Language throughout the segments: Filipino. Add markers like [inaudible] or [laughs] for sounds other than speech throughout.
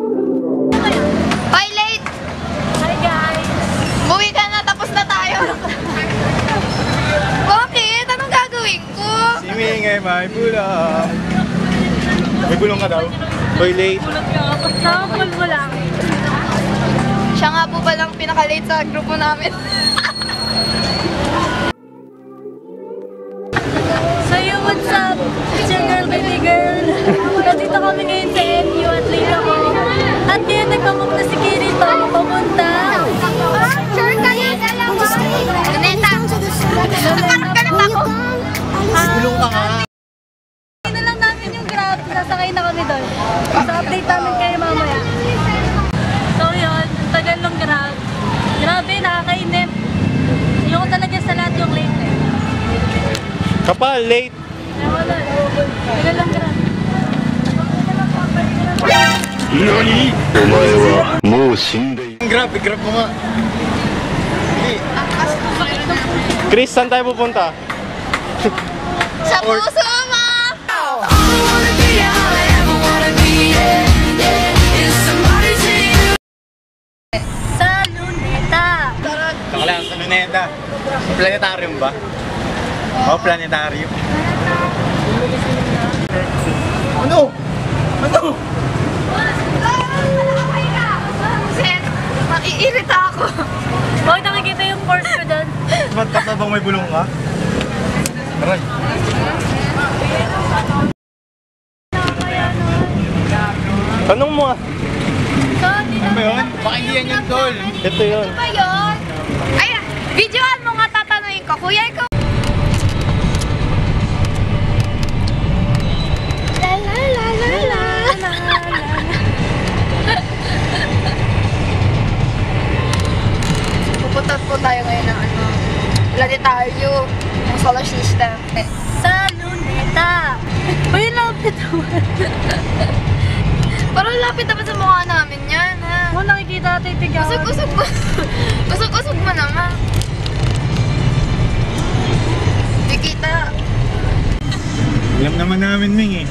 Bye, late! Hi guys! Buwi ka na, tapos na tayo. Bakit? Anong gagawin ko? Si Ming ay may bulong. May bulong ka daw? Toilet. Nakapul mo lang. Siya nga po palang pinaka-late sa grupo namin. Sasakay na kami doon. So, update namin kayo mamaya. So, yun. Ang tagal ng grab. Grabe, nakakainip. Ayoko talaga sa lahat yung late eh. Kapal, late! Wala. Tagal ng grab. NANI?! Omae wa mou shindei. Grab, grab ko nga. Chris, saan tayo pupunta? Sa puso! Planetarium ba? Oh, planetarium. Ano? Ano? Set, maiirita ako. Huwag nakikita yung course ko doon. Ba't katabang may bulong ka? Aray. Tanong mo ah. Ano ba yun? Baka hindi yan yung tol. Ito yun. Ba yun? Ay, videoan mo nga tatanungin ko. Kuya, ikaw... La la la la la. Pupunta po tayo ngayon ng ano, planetaryo, ng solar system. Sa Luneta. Uy, lapit naman. Parang lapit naman sa mukha namin yan, ha? Kung nakikita natin tigawan. Usog-usog mo. Usog-usog mo naman. Naman namin, Ming eh.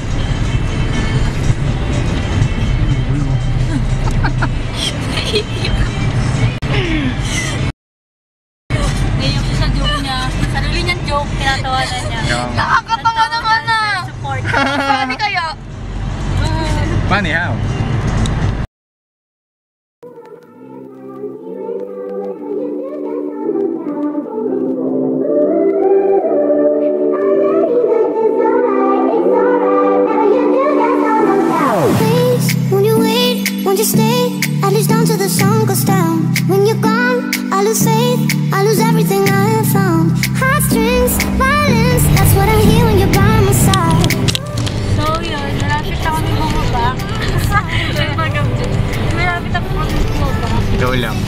Ngayon ko sa joke niya. Sarili niyang joke, tinatawanan niya. Yung... Nakakatawa naman na. Support. Funny kaya. Funny how? Lose faith. I lose everything I have found. Heartstrings, violence. That's what I hear when you're by my side. So yun, malapit na kami bumaba. malapit na kami bumaba. Ikaw lang.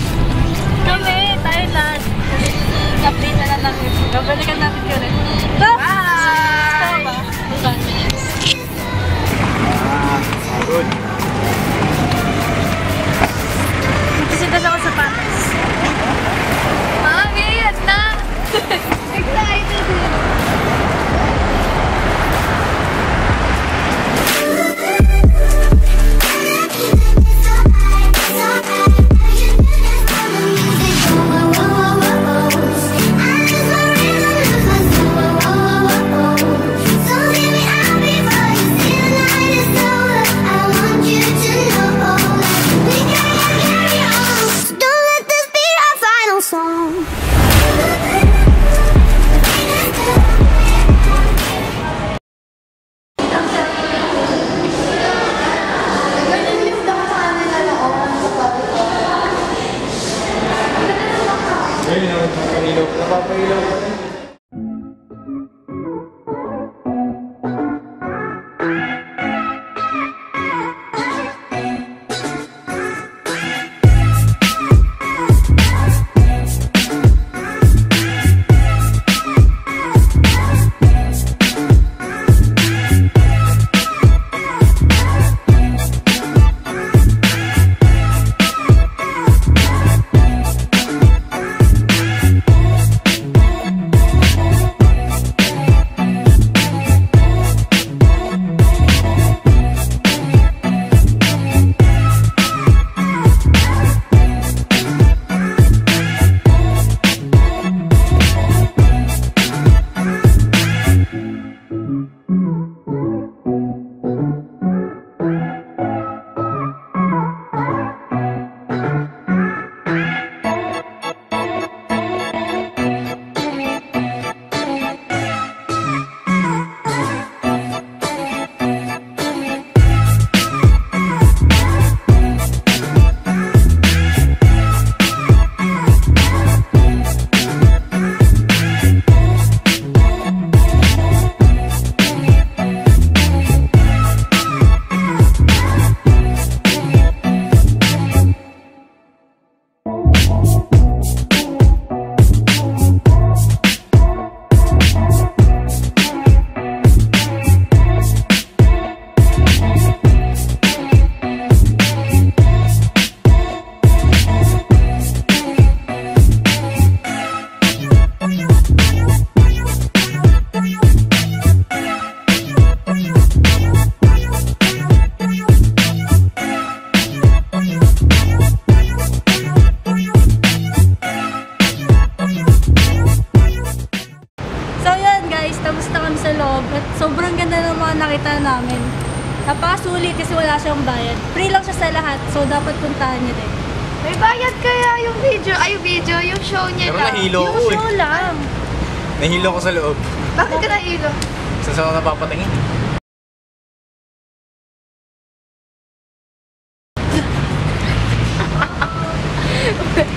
At sobrang ganda ng mga nakita namin. Napakasulit kasi wala siyang bayad. Free lang siya sa lahat, so dapat puntahan niyo din. May bayad kaya yung video, ay video, yung show niya Pero lang. nahilo yung ko eh. show lang. Nahilo ko sa loob. Bakit ka nahilo? Saan sa ako napapatingin? [laughs]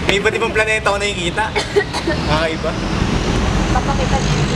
May iba't ibang planeta ko nakikita. Kakaiba. Papakita niyo.